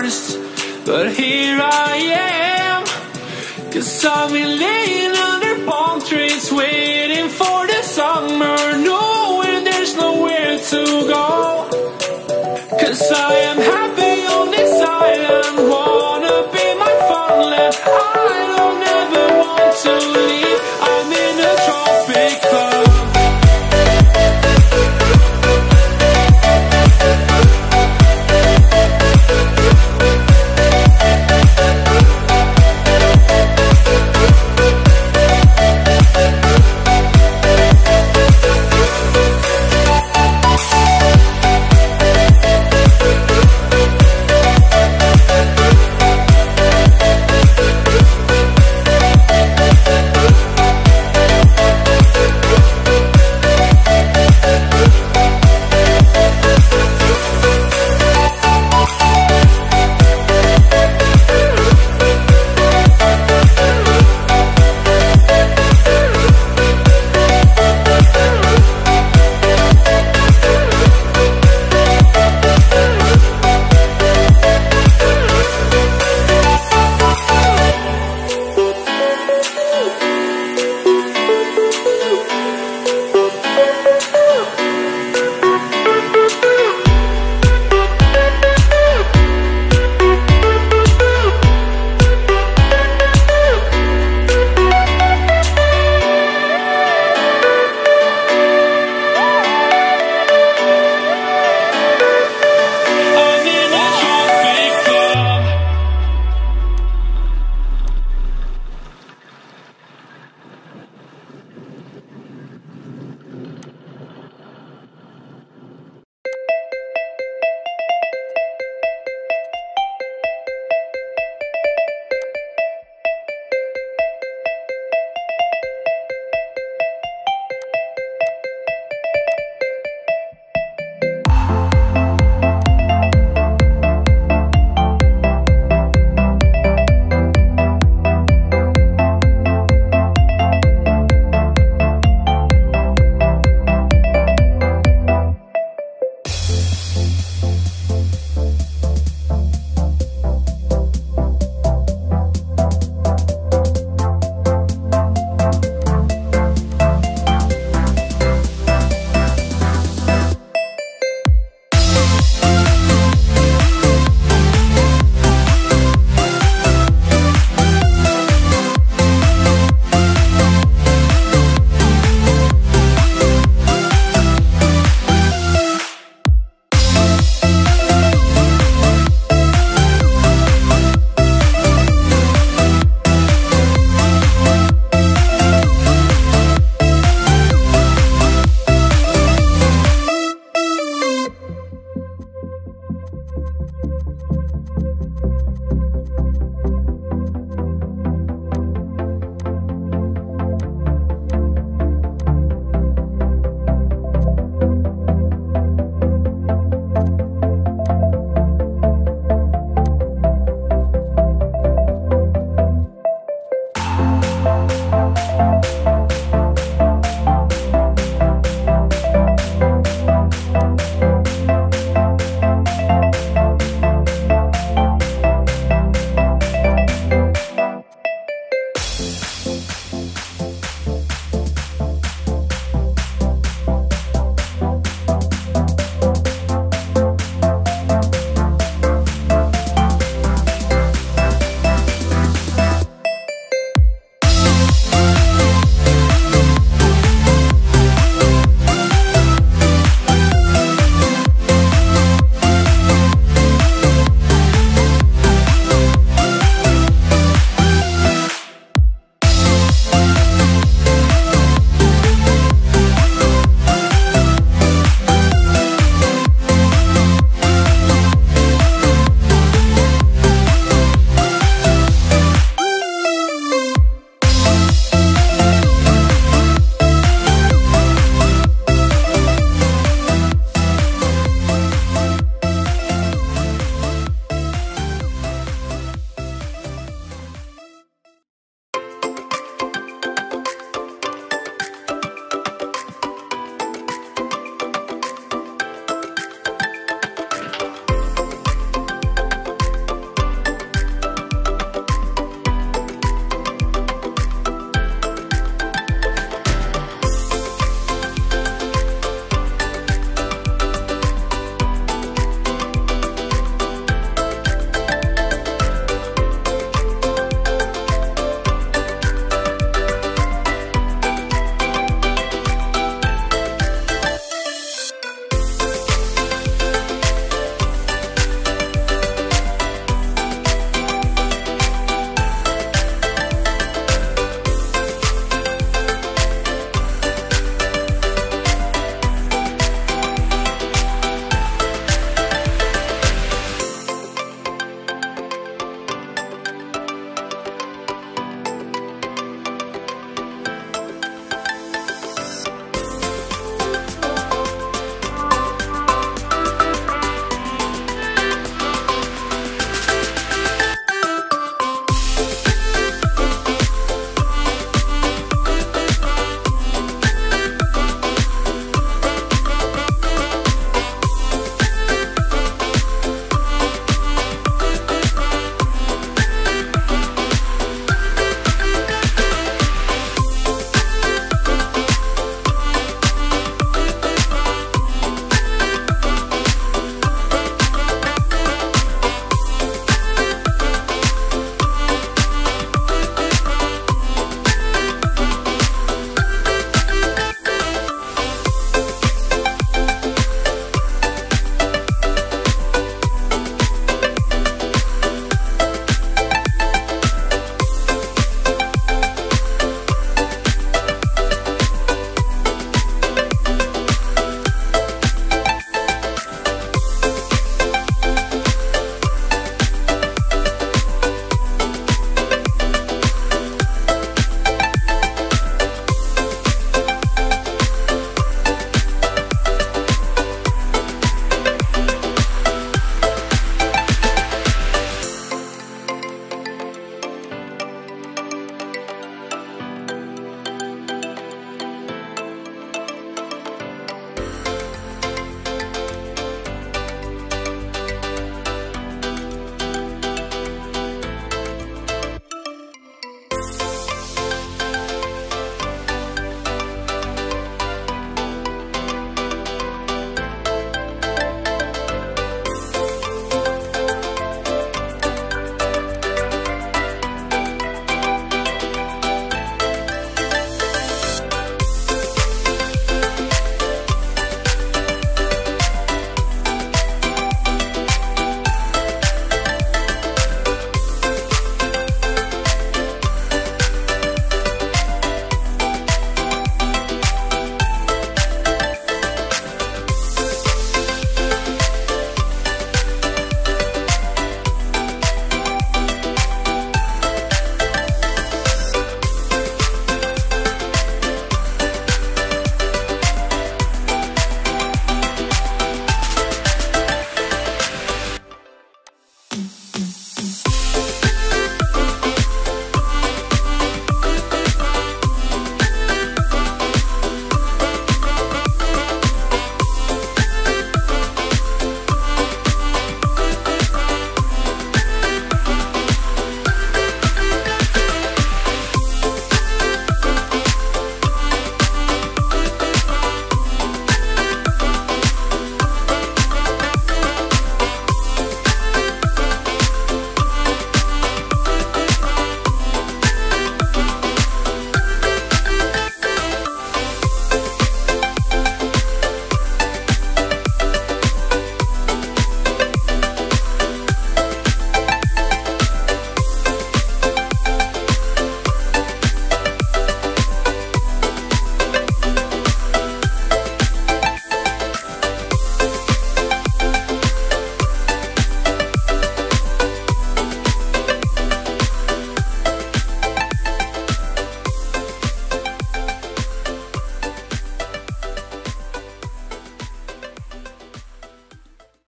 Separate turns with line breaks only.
first. But here I am, cause I've been laying under palm trees waiting for the summer, knowing there's nowhere to go. Cause I am happy.